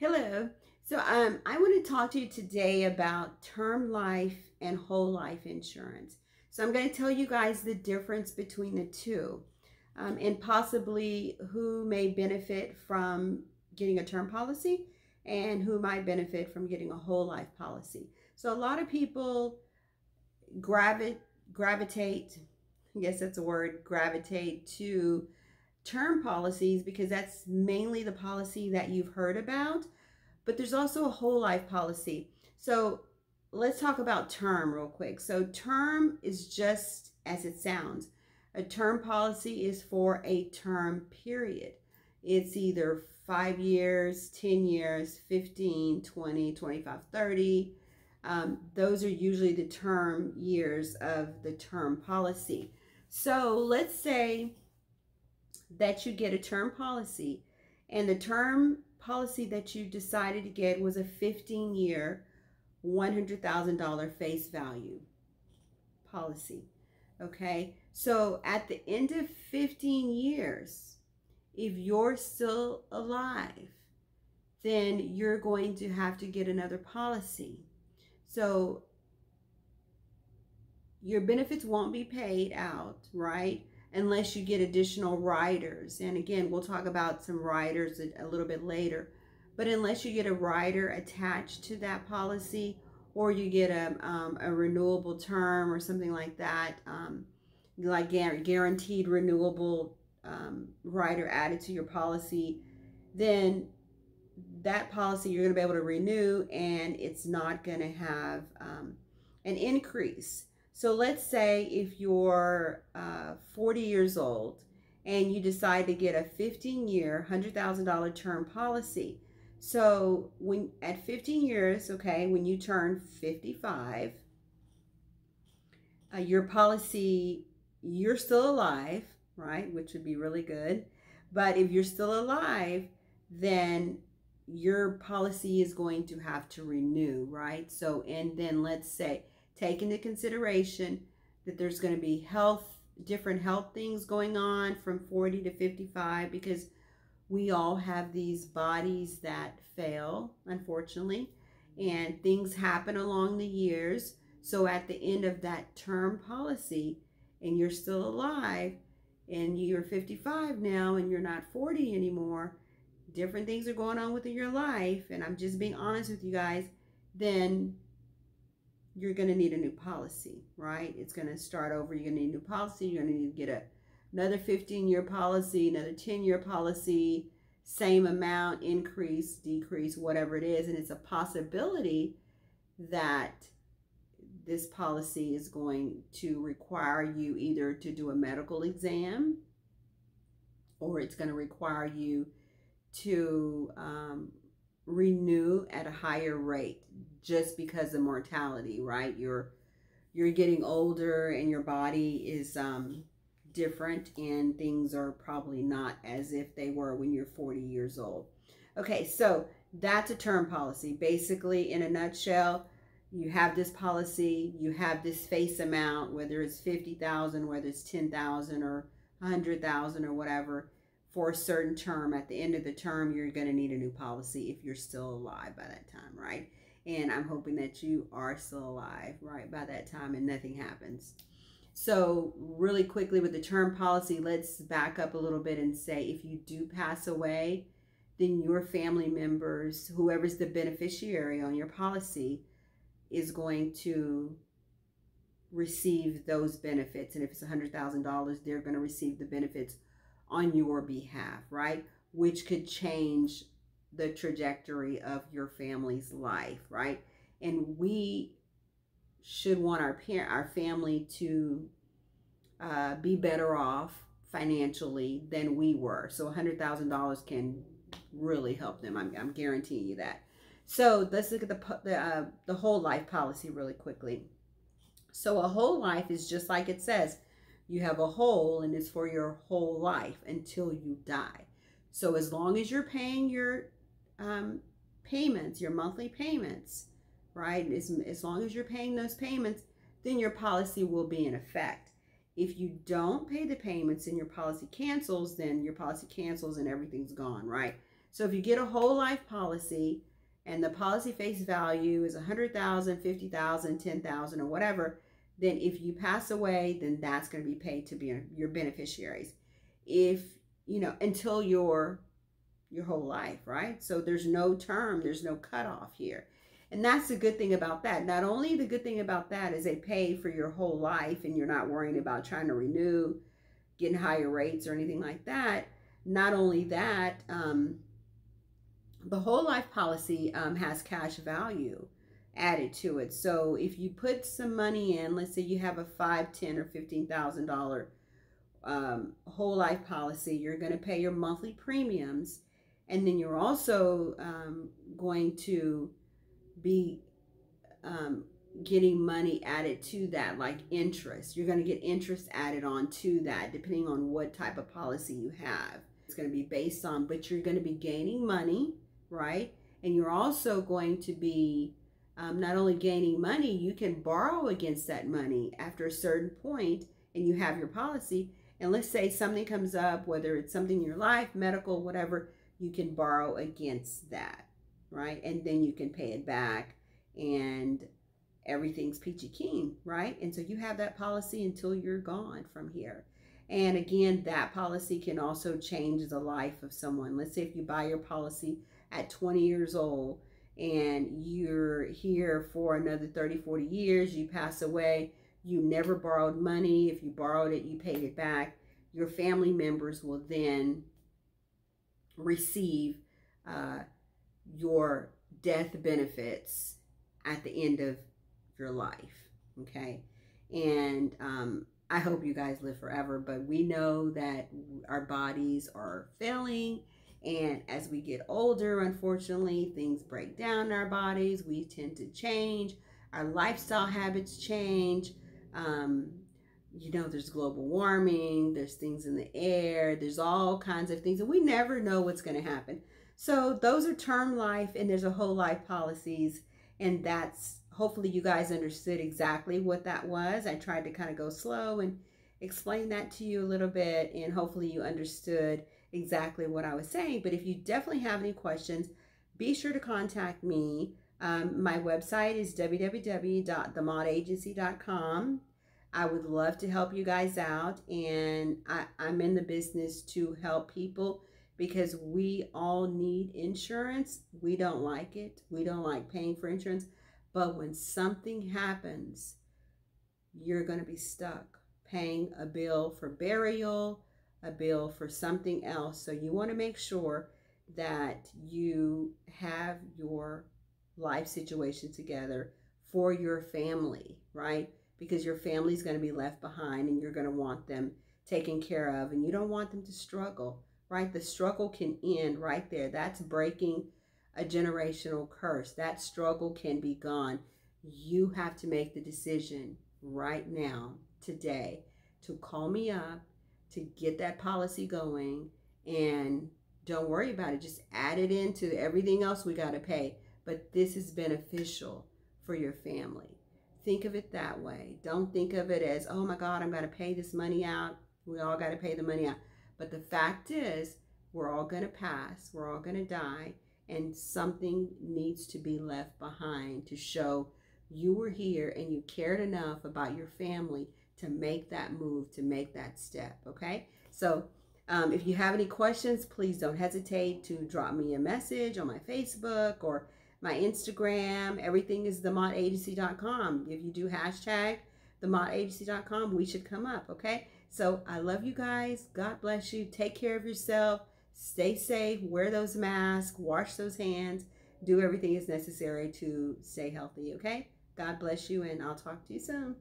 Hello. So um, I want to talk to you today about term life and whole life insurance. So I'm going to tell you guys the difference between the two um, and possibly who may benefit from getting a term policy and who might benefit from getting a whole life policy. So a lot of people gravi gravitate, I guess that's a word, gravitate to term policies because that's mainly the policy that you've heard about, but there's also a whole life policy. So let's talk about term real quick. So term is just as it sounds. A term policy is for a term period. It's either five years, 10 years, 15, 20, 25, 30. Um, those are usually the term years of the term policy. So let's say that you get a term policy and the term policy that you decided to get was a 15 year $100,000 face value policy. Okay, so at the end of 15 years, if you're still alive, then you're going to have to get another policy. So your benefits won't be paid out, right? Unless you get additional riders. And again, we'll talk about some riders a, a little bit later. But unless you get a rider attached to that policy or you get a, um, a renewable term or something like that, um, like guaranteed renewable um, rider added to your policy, then that policy you're going to be able to renew and it's not going to have um, an increase so let's say if you're uh, 40 years old and you decide to get a 15 year, $100,000 term policy. So when at 15 years, okay, when you turn 55, uh, your policy, you're still alive, right? Which would be really good. But if you're still alive, then your policy is going to have to renew, right? So, and then let's say take into consideration that there's going to be health, different health things going on from 40 to 55 because we all have these bodies that fail, unfortunately, and things happen along the years. So at the end of that term policy, and you're still alive, and you're 55 now, and you're not 40 anymore, different things are going on within your life, and I'm just being honest with you guys, then you're going to need a new policy, right? It's going to start over. You're going to need a new policy. You're going to need to get a, another 15-year policy, another 10-year policy, same amount, increase, decrease, whatever it is. And it's a possibility that this policy is going to require you either to do a medical exam or it's going to require you to um, renew at a higher rate just because of mortality, right? You're you're getting older and your body is um, different and things are probably not as if they were when you're 40 years old. Okay, so that's a term policy. Basically, in a nutshell, you have this policy, you have this face amount, whether it's 50,000, whether it's 10,000 or 100,000 or whatever for a certain term. At the end of the term, you're going to need a new policy if you're still alive by that time, right? And I'm hoping that you are still alive, right, by that time and nothing happens. So really quickly with the term policy, let's back up a little bit and say if you do pass away, then your family members, whoever's the beneficiary on your policy, is going to receive those benefits. And if it's $100,000, they're going to receive the benefits on your behalf, right? Which could change the trajectory of your family's life, right? And we should want our parent, our family to uh, be better off financially than we were. So $100,000 can really help them. I'm, I'm guaranteeing you that. So let's look at the, the, uh, the whole life policy really quickly. So a whole life is just like it says, you have a whole and it's for your whole life until you die. So as long as you're paying your um, payments, your monthly payments, right? As, as long as you're paying those payments, then your policy will be in effect. If you don't pay the payments and your policy cancels, then your policy cancels and everything's gone, right? So if you get a whole life policy and the policy face value is 100,000, 50,000, 10,000 or whatever, then if you pass away, then that's going to be paid to be your beneficiaries. If, you know, until your your whole life, right? So there's no term, there's no cutoff here. And that's the good thing about that. Not only the good thing about that is they pay for your whole life and you're not worrying about trying to renew, getting higher rates or anything like that. Not only that, um, the whole life policy um, has cash value added to it. So if you put some money in, let's say you have a five, ten, or fifteen thousand dollar um, whole life policy, you're going to pay your monthly premiums, and then you're also um, going to be um, getting money added to that, like interest. You're going to get interest added on to that, depending on what type of policy you have. It's going to be based on, but you're going to be gaining money, right? And you're also going to be um, not only gaining money, you can borrow against that money after a certain point and you have your policy. And let's say something comes up, whether it's something in your life, medical, whatever, you can borrow against that right? And then you can pay it back and everything's peachy keen, right? And so you have that policy until you're gone from here. And again, that policy can also change the life of someone. Let's say if you buy your policy at 20 years old and you're here for another 30, 40 years, you pass away, you never borrowed money. If you borrowed it, you paid it back. Your family members will then receive uh, your death benefits at the end of your life. Okay. And um, I hope you guys live forever, but we know that our bodies are failing. And as we get older, unfortunately, things break down in our bodies. We tend to change. Our lifestyle habits change. Um, you know, there's global warming, there's things in the air, there's all kinds of things, and we never know what's going to happen. So those are term life and there's a whole life policies. And that's hopefully you guys understood exactly what that was. I tried to kind of go slow and explain that to you a little bit. And hopefully you understood exactly what I was saying. But if you definitely have any questions, be sure to contact me. Um, my website is www.themotteagency.com. I would love to help you guys out. And I, I'm in the business to help people because we all need insurance. We don't like it. We don't like paying for insurance. But when something happens, you're going to be stuck paying a bill for burial, a bill for something else. So you want to make sure that you have your life situation together for your family, right? Because your family is going to be left behind and you're going to want them taken care of and you don't want them to struggle right? The struggle can end right there. That's breaking a generational curse. That struggle can be gone. You have to make the decision right now, today, to call me up, to get that policy going, and don't worry about it. Just add it into everything else we got to pay. But this is beneficial for your family. Think of it that way. Don't think of it as, oh my God, I'm going to pay this money out. We all got to pay the money out. But the fact is, we're all going to pass, we're all going to die, and something needs to be left behind to show you were here and you cared enough about your family to make that move, to make that step, okay? So um, if you have any questions, please don't hesitate to drop me a message on my Facebook or my Instagram. Everything is themotteagency.com. If you do hashtag themotteagency.com, we should come up, okay? So I love you guys. God bless you. Take care of yourself. Stay safe. Wear those masks. Wash those hands. Do everything is necessary to stay healthy, okay? God bless you, and I'll talk to you soon.